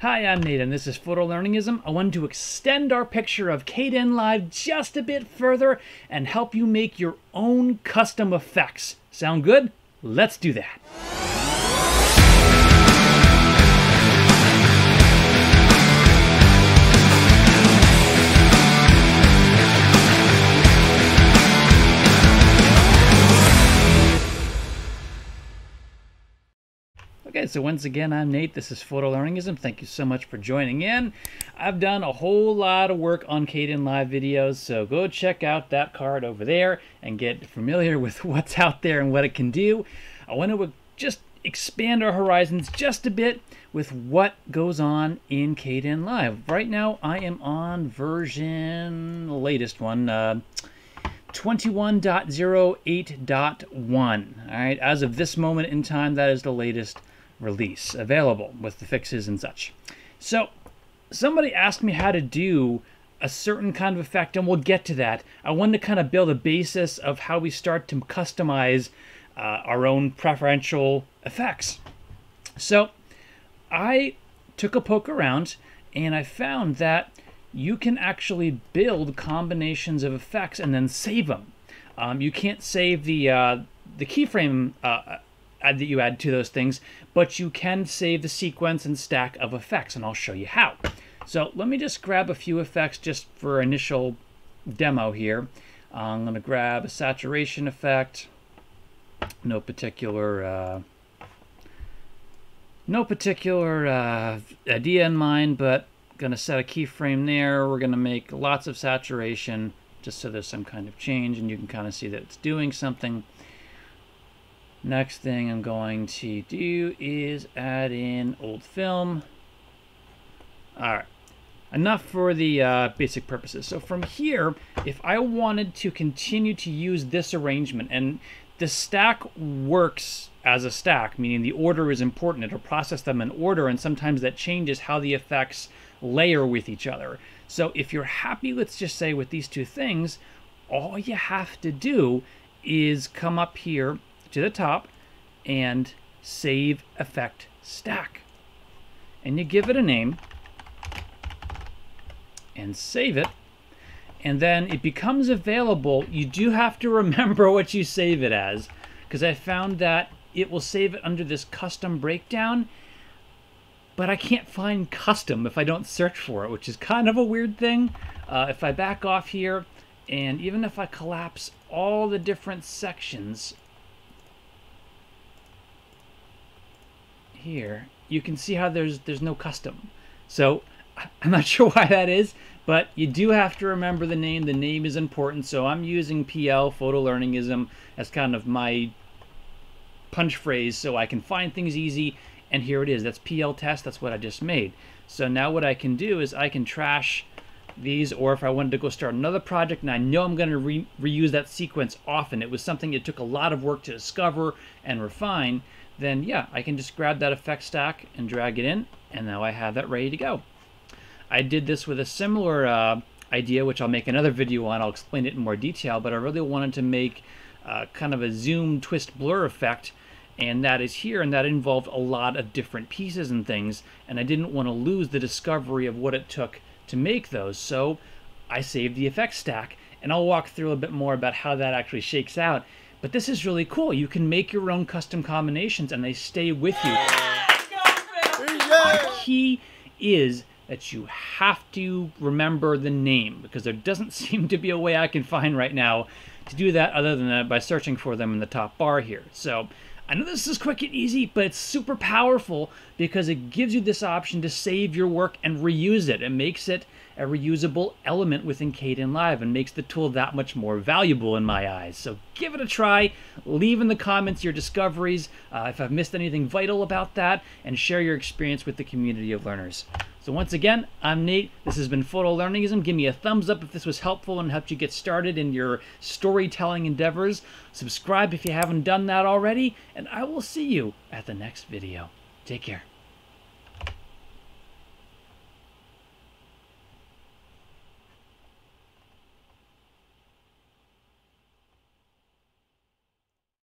Hi, I'm Nate, and this is Photolearningism. I wanted to extend our picture of Kdenlive just a bit further and help you make your own custom effects. Sound good? Let's do that. Okay, so once again, I'm Nate. This is Photolearningism. Thank you so much for joining in. I've done a whole lot of work on Kdenlive videos, so go check out that card over there and get familiar with what's out there and what it can do. I want to just expand our horizons just a bit with what goes on in Kdenlive. Right now, I am on version, the latest one, uh, 21.08.1. All right, as of this moment in time, that is the latest release available with the fixes and such. So somebody asked me how to do a certain kind of effect, and we'll get to that. I wanted to kind of build a basis of how we start to customize uh, our own preferential effects. So I took a poke around and I found that you can actually build combinations of effects and then save them. Um, you can't save the uh, the keyframe uh, that you add to those things, but you can save the sequence and stack of effects, and I'll show you how. So let me just grab a few effects just for initial demo here. I'm going to grab a saturation effect, no particular uh, no particular uh, idea in mind, but going to set a keyframe there. We're going to make lots of saturation just so there's some kind of change and you can kind of see that it's doing something. Next thing I'm going to do is add in old film. Alright, enough for the uh, basic purposes. So from here, if I wanted to continue to use this arrangement, and the stack works as a stack, meaning the order is important. It'll process them in order, and sometimes that changes how the effects layer with each other. So if you're happy, let's just say, with these two things, all you have to do is come up here to the top and save effect stack. And you give it a name and save it. And then it becomes available. You do have to remember what you save it as because I found that it will save it under this custom breakdown but I can't find custom if I don't search for it, which is kind of a weird thing. Uh, if I back off here, and even if I collapse all the different sections here, you can see how there's there's no custom. So I'm not sure why that is, but you do have to remember the name. The name is important. So I'm using PL Photolearningism as kind of my punch phrase so I can find things easy. And here it is. That's PL test. That's what I just made. So now what I can do is I can trash these or if I wanted to go start another project and I know I'm going to re reuse that sequence often, it was something it took a lot of work to discover and refine, then yeah, I can just grab that effect stack and drag it in, and now I have that ready to go. I did this with a similar uh, idea, which I'll make another video on. I'll explain it in more detail, but I really wanted to make uh, kind of a zoom twist blur effect, and that is here, and that involved a lot of different pieces and things, and I didn't want to lose the discovery of what it took to make those, so I saved the effect stack, and I'll walk through a bit more about how that actually shakes out. But this is really cool. You can make your own custom combinations and they stay with you. The key is that you have to remember the name because there doesn't seem to be a way I can find right now to do that other than that by searching for them in the top bar here. So I know this is quick and easy, but it's super powerful because it gives you this option to save your work and reuse it. It makes it a reusable element within Kdenlive and makes the tool that much more valuable in my eyes. So give it a try. Leave in the comments your discoveries uh, if I've missed anything vital about that and share your experience with the community of learners. So once again, I'm Nate. This has been Photolearningism. Give me a thumbs up if this was helpful and helped you get started in your storytelling endeavors. Subscribe if you haven't done that already, and I will see you at the next video. Take care.